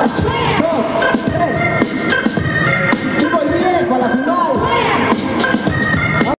Yeah.